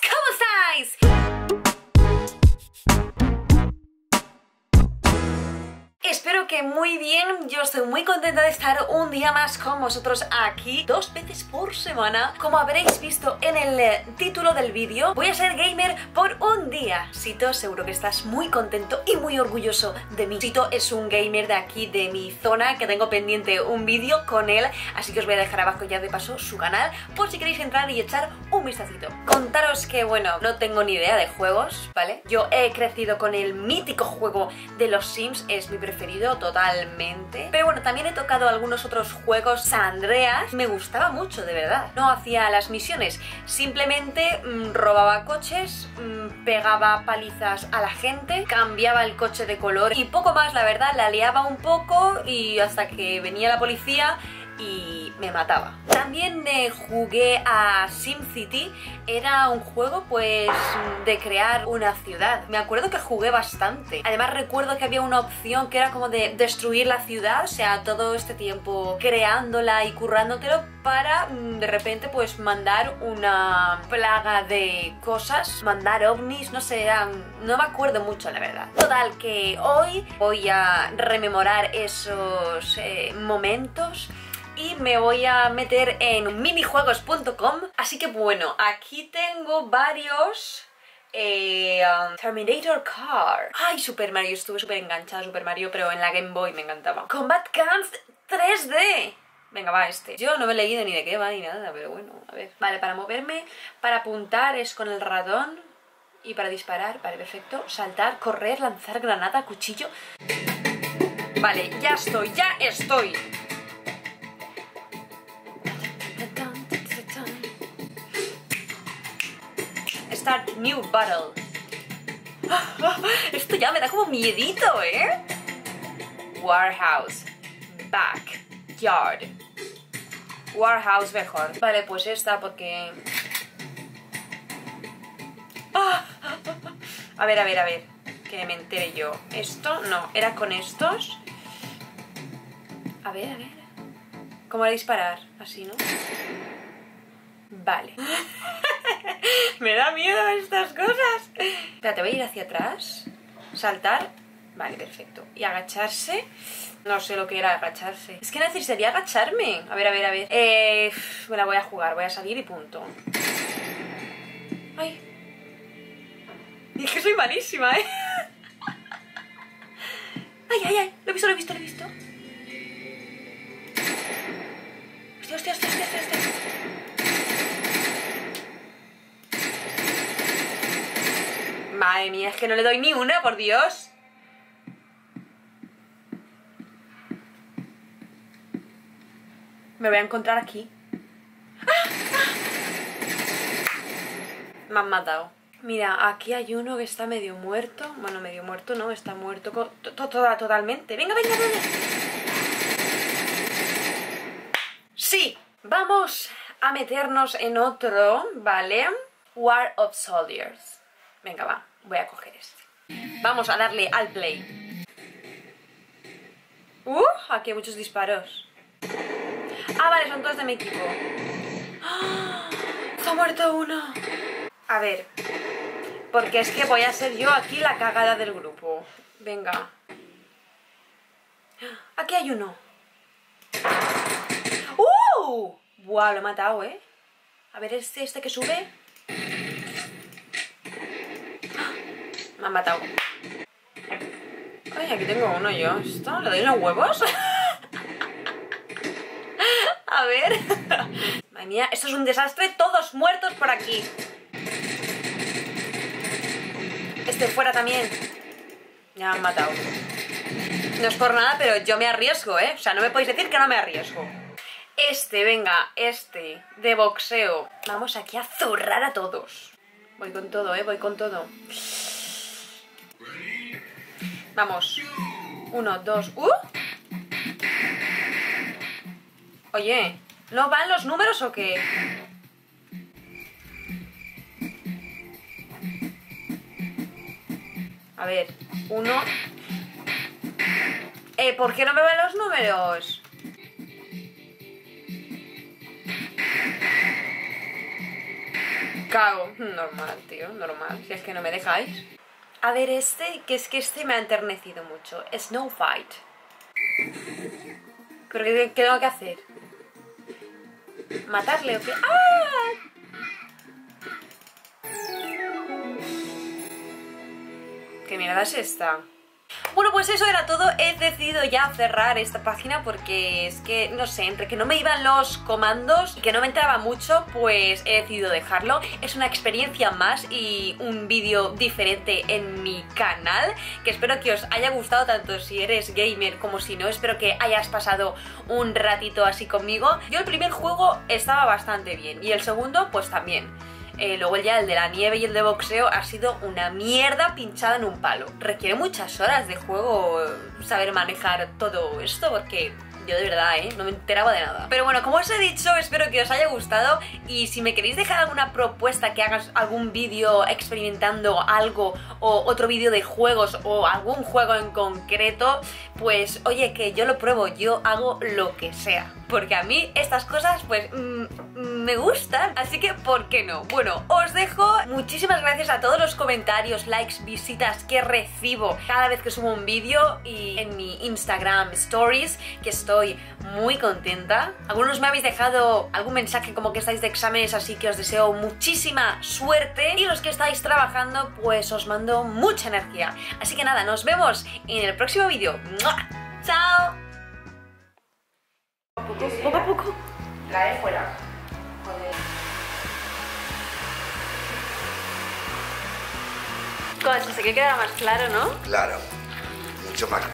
¿cómo estáis? Espero que muy bien, yo estoy muy contenta de estar un día más con vosotros aquí, dos veces por semana. Como habréis visto en el eh, título del vídeo, voy a ser gamer por un día. Sito, seguro que estás muy contento y muy orgulloso de mí. Sito es un gamer de aquí, de mi zona, que tengo pendiente un vídeo con él, así que os voy a dejar abajo ya de paso su canal, por si queréis entrar y echar un vistacito. Contaros que, bueno, no tengo ni idea de juegos, ¿vale? Yo he crecido con el mítico juego de los Sims, es mi preferido totalmente. Pero bueno, también he tocado algunos otros juegos. San Andreas me gustaba mucho, de verdad. No hacía las misiones, simplemente mmm, robaba coches, mmm, pegaba palizas a la gente, cambiaba el coche de color y poco más, la verdad, la liaba un poco y hasta que venía la policía y me mataba. También eh, jugué a SimCity, era un juego pues de crear una ciudad. Me acuerdo que jugué bastante. Además recuerdo que había una opción que era como de destruir la ciudad, o sea, todo este tiempo creándola y currándotelo para mm, de repente pues mandar una plaga de cosas, mandar ovnis, no sé, no me acuerdo mucho la verdad. Total que hoy voy a rememorar esos eh, momentos y me voy a meter en minijuegos.com. Así que bueno, aquí tengo varios... Eh, um, Terminator Car. Ay, Super Mario, estuve súper enganchada Super Mario, pero en la Game Boy me encantaba. Combat Guns 3D. Venga, va este. Yo no me he leído ni de qué va ni nada, pero bueno, a ver. Vale, para moverme, para apuntar es con el ratón. Y para disparar, vale, perfecto. Saltar, correr, lanzar granada, cuchillo. Vale, ya estoy, ya estoy. Start new battle. Esto ya me da como miedito, ¿eh? Warehouse. Backyard. Warehouse mejor. Vale, pues esta porque... A ver, a ver, a ver. Que me entere yo. Esto, no. Era con estos. A ver, a ver. ¿Cómo a disparar? Así, ¿no? Vale. Me da miedo estas cosas. Espérate, voy a ir hacia atrás. Saltar. Vale, perfecto. Y agacharse. No sé lo que era agacharse. Es que necesitaría agacharme. A ver, a ver, a ver. Eh, me la voy a jugar. Voy a salir y punto. Ay. Y es que soy malísima, ¿eh? Ay, ay, ay. Lo he visto, lo he visto, lo he visto. Hostia, hostia, hostia, hostia, hostia. Madre mía, es que no le doy ni una, por Dios. Me voy a encontrar aquí. Me han matado. Mira, aquí hay uno que está medio muerto. Bueno, medio muerto no, está muerto totalmente. Venga, venga, venga. Sí, vamos a meternos en otro, ¿vale? War of Soldiers. Venga, va, voy a coger este. Vamos a darle al play. ¡Uh! Aquí hay muchos disparos. Ah, vale, son todos de mi equipo. ¡Ah! ¡Se ha muerto uno! A ver. Porque es que voy a ser yo aquí la cagada del grupo. Venga. Aquí hay uno. ¡Uh! Buah, lo he matado, ¿eh? A ver, este, este que sube. Me han matado. Ay, aquí tengo uno yo. ¿Esto? ¿Le doy los huevos? A ver. Madre mía, esto es un desastre. Todos muertos por aquí. Este fuera también. Me han matado. No es por nada, pero yo me arriesgo, ¿eh? O sea, no me podéis decir que no me arriesgo. Este, venga, este, de boxeo. Vamos aquí a zurrar a todos. Voy con todo, ¿eh? Voy con todo. Vamos. Uno, dos... ¡Uh! Oye, ¿no van los números o qué? A ver, uno... Eh, ¿por qué no me van los números? cago. Normal, tío, normal. Si es que no me dejáis. A ver este, que es que este me ha enternecido mucho. Snow Fight. ¿Pero qué, qué tengo que hacer? ¿Matarle o qué? ¡Ah! ¿Qué mierda es esta? Bueno, pues eso era todo. He decidido ya cerrar esta página porque es que, no sé, entre que no me iban los comandos y que no me entraba mucho, pues he decidido dejarlo. Es una experiencia más y un vídeo diferente en mi canal que espero que os haya gustado tanto si eres gamer como si no. Espero que hayas pasado un ratito así conmigo. Yo el primer juego estaba bastante bien y el segundo pues también. Eh, luego ya el de la nieve y el de boxeo ha sido una mierda pinchada en un palo. Requiere muchas horas de juego eh, saber manejar todo esto porque yo de verdad, ¿eh? No me enteraba de nada. Pero bueno, como os he dicho, espero que os haya gustado y si me queréis dejar alguna propuesta, que hagas algún vídeo experimentando algo o otro vídeo de juegos o algún juego en concreto, pues oye, que yo lo pruebo, yo hago lo que sea. Porque a mí estas cosas pues mm, me gustan, así que ¿por qué no? Bueno, os dejo muchísimas gracias a todos los comentarios, likes, visitas que recibo cada vez que subo un vídeo y en mi Instagram Stories, que estoy muy contenta. Algunos me habéis dejado algún mensaje como que estáis de exámenes, así que os deseo muchísima suerte y los que estáis trabajando pues os mando mucha energía. Así que nada, nos vemos en el próximo vídeo. ¡Chao! Poco a poco. La de fuera. Como si se que quedara más claro, ¿no? Claro, mucho más